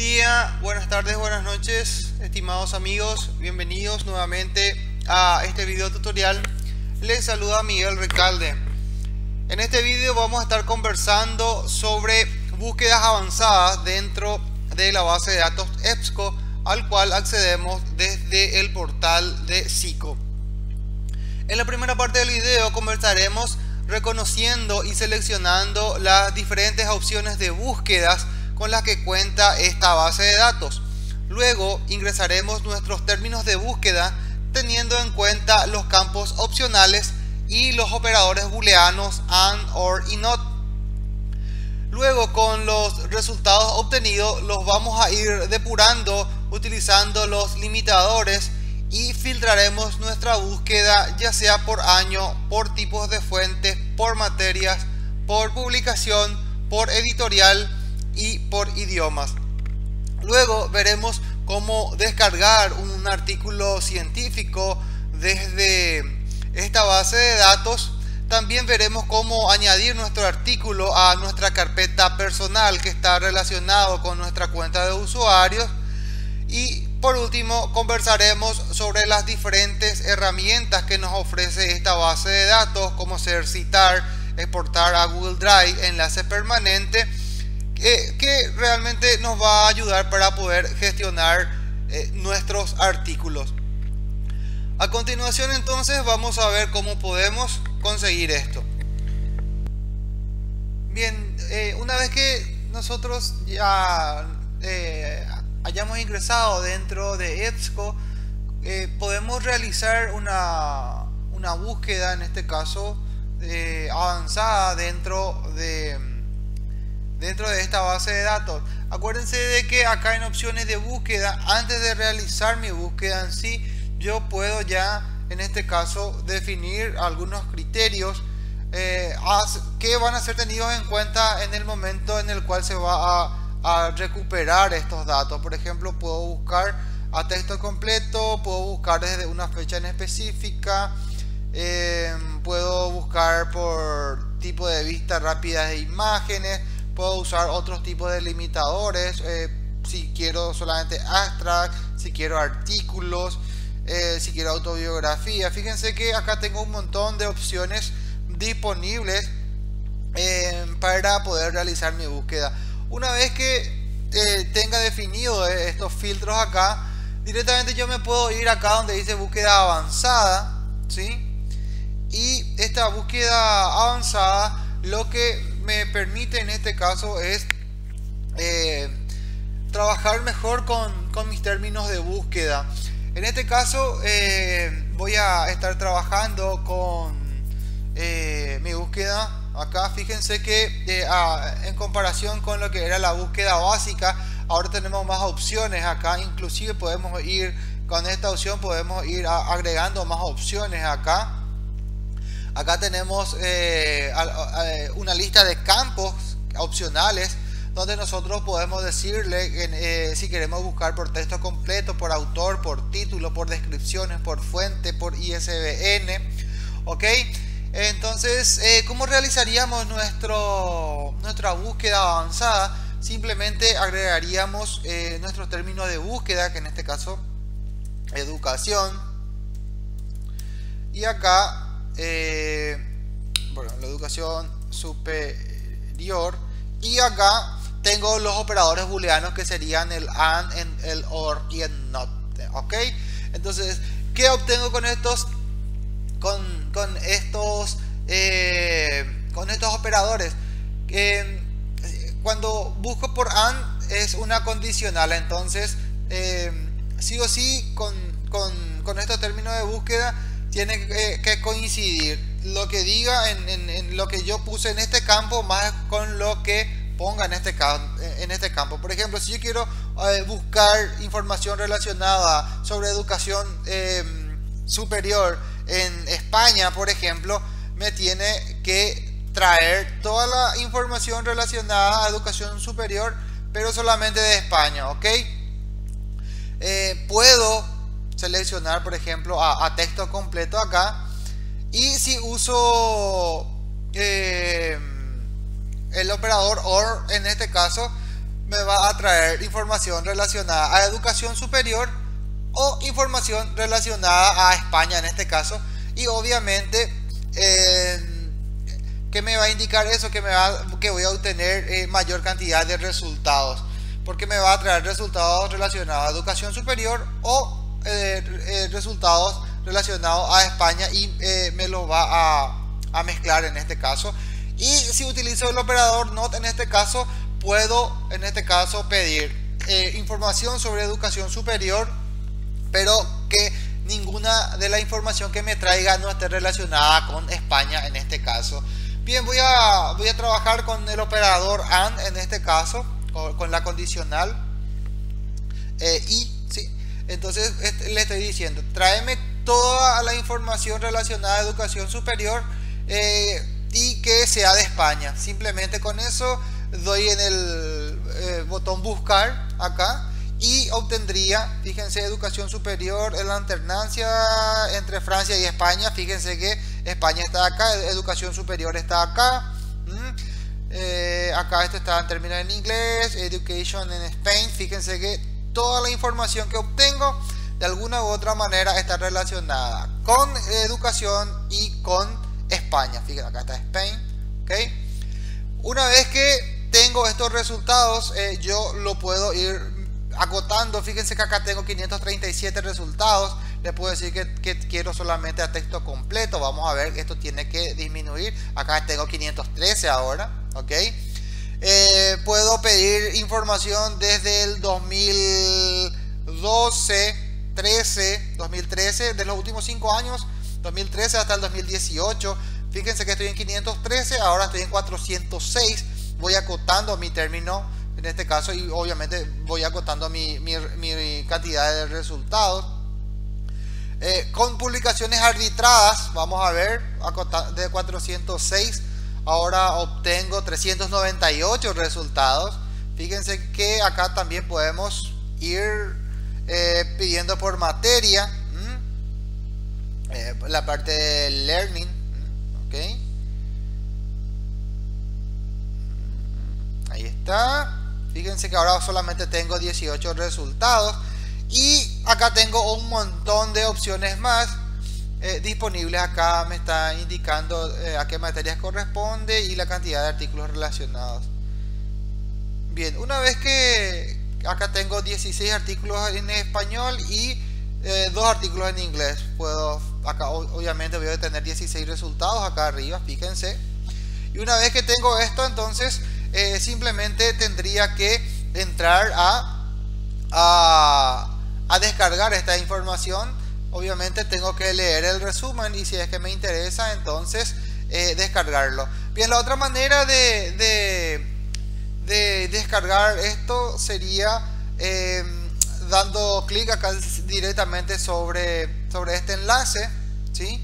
día, buenas tardes, buenas noches, estimados amigos, bienvenidos nuevamente a este video tutorial. Les saluda Miguel Recalde. En este video vamos a estar conversando sobre búsquedas avanzadas dentro de la base de datos EBSCO al cual accedemos desde el portal de SICO. En la primera parte del video conversaremos reconociendo y seleccionando las diferentes opciones de búsquedas con las que cuenta esta base de datos. Luego ingresaremos nuestros términos de búsqueda teniendo en cuenta los campos opcionales y los operadores booleanos AND, OR y NOT. Luego con los resultados obtenidos los vamos a ir depurando utilizando los limitadores y filtraremos nuestra búsqueda ya sea por año, por tipos de fuentes, por materias, por publicación, por editorial y por idiomas. Luego veremos cómo descargar un artículo científico desde esta base de datos. También veremos cómo añadir nuestro artículo a nuestra carpeta personal que está relacionado con nuestra cuenta de usuarios. Y por último, conversaremos sobre las diferentes herramientas que nos ofrece esta base de datos, como ser citar, exportar a Google Drive, enlace permanente, que realmente nos va a ayudar para poder gestionar eh, nuestros artículos. A continuación entonces vamos a ver cómo podemos conseguir esto. Bien, eh, una vez que nosotros ya eh, hayamos ingresado dentro de EBSCO, eh, podemos realizar una, una, búsqueda, en este caso, avanzada dentro de, dentro de esta base de datos. Acuérdense de que acá en opciones de búsqueda, antes de realizar mi búsqueda en sí, yo puedo ya, en este caso, definir algunos criterios eh, que van a ser tenidos en cuenta en el momento en el cual se va a recuperar estos datos. Por ejemplo, puedo buscar a texto completo, puedo buscar desde una fecha en específica, em, puedo buscar por tipo de vista rápida de imágenes, puedo usar otros tipos de limitadores, eh, si quiero solamente abstract, si quiero artículos, eh, si quiero autobiografía. Fíjense que acá tengo un montón de opciones disponibles em, para poder realizar mi búsqueda. Una vez que eh, tenga definido estos filtros acá, directamente yo me puedo ir acá donde dice búsqueda avanzada, ¿sí? Y esta búsqueda avanzada lo que me permite en este caso es eh, trabajar mejor con, mis términos de búsqueda. En este caso eh, voy a estar trabajando con mi búsqueda acá. Fíjense que eh, ah, en comparación con lo que era la búsqueda básica ahora tenemos más opciones acá. Inclusive podemos ir con esta opción podemos ir agregando más opciones acá acá tenemos eh, eh, una lista de campos opcionales donde nosotros podemos decirle si queremos buscar por texto completo, por autor, por título, por descripciones, por fuente, por ISBN, ¿ok? Entonces, eh, ¿cómo realizaríamos nuestro, nuestra búsqueda avanzada? Simplemente agregaríamos eh, nuestro término de búsqueda, que en este caso, educación. Y acá, eh, bueno, la educación superior. Y acá tengo los operadores booleanos que serían el AND, el OR y el NOT. ¿Ok? Entonces, ¿qué obtengo con estos? Con con estos, eh, con estos operadores. cuando busco por AND es una condicional, entonces eh, sí o sí con, con, estos términos de búsqueda tiene que, coincidir lo que diga en, lo que yo puse en este campo más con lo que ponga en este, en este campo. Por ejemplo, si yo quiero eh, buscar información relacionada sobre educación superior en España, por ejemplo, me tiene que traer toda la información relacionada a educación superior, pero solamente de España, ¿ok? Eh, puedo seleccionar, por ejemplo, a, texto completo acá. Y si uso eh, el operador OR, en este caso, me va a traer información relacionada a educación superior o información relacionada a España en este caso. Y obviamente, eh, ¿qué me va a indicar eso? Que, me va, que voy a obtener eh, mayor cantidad de resultados. Porque me va a traer resultados relacionados a educación superior o eh, resultados relacionados a España y me lo va a, a mezclar en este caso. Y si utilizo el operador NOT en este caso, puedo en este caso pedir eh, información sobre educación superior, pero que ninguna de la información que me traiga no esté relacionada con España en este caso. Bien, voy a, voy a trabajar con el operador AND en este caso, con, la condicional. Eh, y, entonces le estoy diciendo, tráeme toda la información relacionada a educación superior. Eh, y que sea de España. Simplemente con eso doy en el eh, botón buscar acá y obtendría, fíjense, educación superior en la alternancia entre Francia y España. Fíjense que España está acá, educación superior está acá. Eh, acá esto está en términos en inglés, education en Spain. Fíjense que toda la información que obtengo de alguna u otra manera está relacionada con educación y con España. Fíjense, acá está Spain. ¿ok? Una vez que tengo estos resultados, eh, yo lo puedo ir acotando. Fíjense que acá tengo 537 resultados. Le puedo decir que, quiero solamente a texto completo. Vamos a ver, esto tiene que disminuir. Acá tengo 513 ahora. ¿Ok? Pedir información desde el 2012, 13, 2013, de los últimos 5 años 2013 hasta el 2018. Fíjense que estoy en 513, ahora estoy en 406. Voy acotando mi término en este caso y obviamente voy acotando mi, mi, cantidad de resultados. Eh, con publicaciones arbitradas, vamos a ver, de 406, ahora obtengo 398 resultados. Fíjense que acá también podemos ir eh, pidiendo por materia eh, la parte de learning ok ahí está. Fíjense que ahora solamente tengo 18 resultados. Y acá tengo un montón de opciones más eh, disponibles acá me está indicando eh, a qué materias corresponde y la cantidad de artículos relacionados bien una vez que acá tengo 16 artículos en español y dos artículos en inglés puedo acá obviamente voy a tener 16 resultados acá arriba, fíjense. Y una vez que tengo esto, entonces eh, simplemente tendría que entrar a, a, descargar esta información. Obviamente tengo que leer el resumen y si es que me interesa, entonces eh, descargarlo. Bien, la otra manera de, de, descargar esto sería eh, dando clic acá directamente sobre sobre este enlace, ¿sí?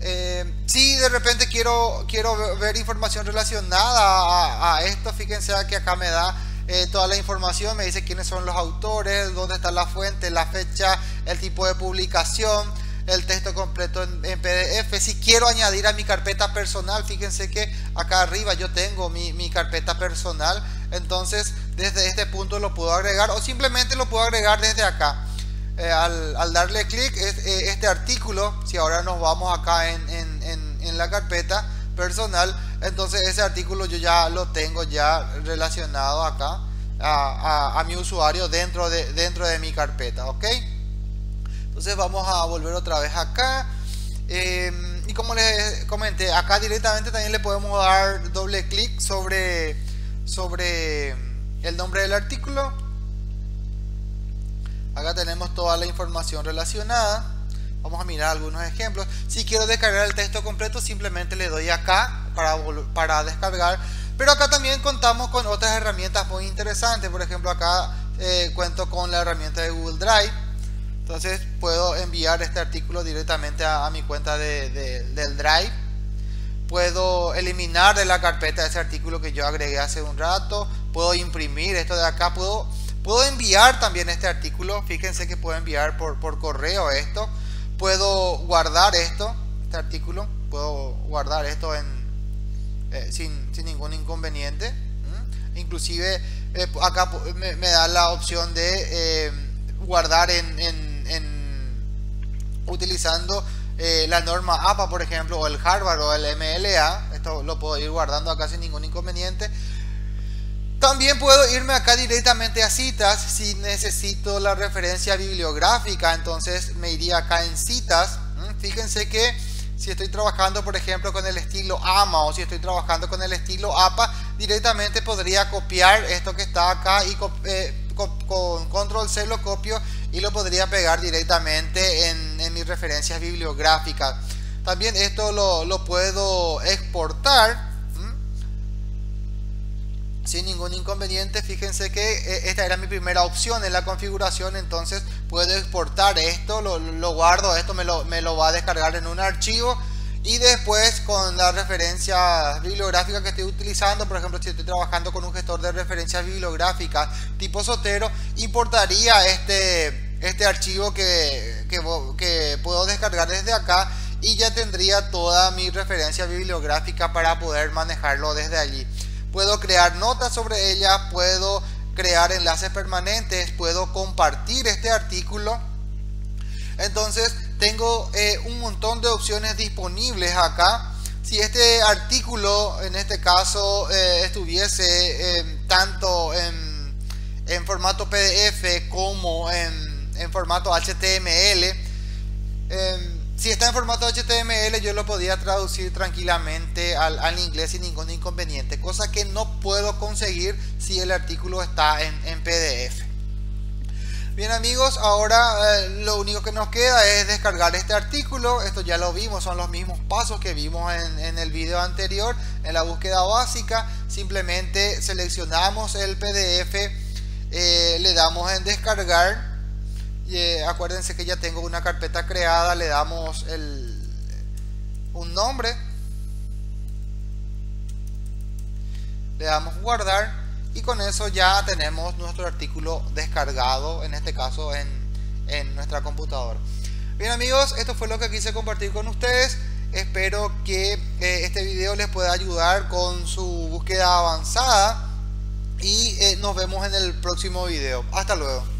Eh, si de repente quiero, quiero ver información relacionada a, esto, fíjense que acá me da eh, toda la información, me dice quiénes son los autores, dónde está la fuente, la fecha, el tipo de publicación, el texto completo en, PDF. Si quiero añadir a mi carpeta personal, fíjense que acá arriba yo tengo mi, mi carpeta personal, entonces desde este punto lo puedo agregar o simplemente lo puedo agregar desde acá. Eh, al, darle clic eh, este artículo, si ahora nos vamos acá en, en, la carpeta personal, entonces ese artículo yo ya lo tengo ya relacionado acá a, a, mi usuario dentro de, dentro de mi carpeta, ¿ok? Entonces vamos a volver otra vez acá. Eh, y como les comenté, acá directamente también le podemos dar doble clic sobre, sobre el nombre del artículo Acá tenemos toda la información relacionada. Vamos a mirar algunos ejemplos. Si quiero descargar el texto completo, simplemente le doy acá para, para descargar. Pero acá también contamos con otras herramientas muy interesantes. Por ejemplo, acá eh, cuento con la herramienta de Google Drive. Entonces puedo enviar este artículo directamente a, mi cuenta de, del Drive. Puedo eliminar de la carpeta ese artículo que yo agregué hace un rato. Puedo imprimir esto de acá. Puedo Puedo enviar también este artículo, fíjense que puedo enviar por, por correo esto. Puedo guardar esto, este artículo, puedo guardar esto en, eh, sin, ningún inconveniente. Inclusive eh, acá me, da la opción de guardar en, utilizando la norma APA, por ejemplo, o el Harvard o el MLA. Esto lo puedo ir guardando acá sin ningún inconveniente. También puedo irme acá directamente a citas si necesito la referencia bibliográfica. Entonces me iría acá en citas. Fíjense que si estoy trabajando, por ejemplo, con el estilo AMA o si estoy trabajando con el estilo APA, directamente podría copiar esto que está acá y eh, con control C lo copio y lo podría pegar directamente en, mis referencias bibliográficas. También esto lo, puedo exportar sin ningún inconveniente. Fíjense que eh, esta era mi primera opción en la configuración, entonces puedo exportar esto, lo, guardo, esto me lo, va a descargar en un archivo y después con la referencia bibliográfica que estoy utilizando, por ejemplo si estoy trabajando con un gestor de referencias bibliográficas tipo Sotero, importaría este, este archivo que, que, que puedo descargar desde acá y ya tendría toda mi referencia bibliográfica para poder manejarlo desde allí puedo crear notas sobre ella, puedo crear enlaces permanentes, puedo compartir este artículo. Entonces tengo eh, un montón de opciones disponibles acá. Si este artículo, en este caso, eh, estuviese tanto en, formato PDF como en, en formato HTML, em, si está en formato HTML yo lo podía traducir tranquilamente al, inglés sin ningún inconveniente, cosa que no puedo conseguir si el artículo está en, PDF. Bien amigos, ahora eh, lo único que nos queda es descargar este artículo, esto ya lo vimos, son los mismos pasos que vimos en, el video anterior, en la búsqueda básica, simplemente seleccionamos el PDF, eh, le damos en descargar, y, eh, acuérdense que ya tengo una carpeta creada, le damos el, un nombre, le damos guardar y con eso ya tenemos nuestro artículo descargado, en este caso en, en nuestra computadora. Bien amigos, esto fue lo que quise compartir con ustedes. Espero que eh, este video les pueda ayudar con su búsqueda avanzada y eh, nos vemos en el próximo video. Hasta luego.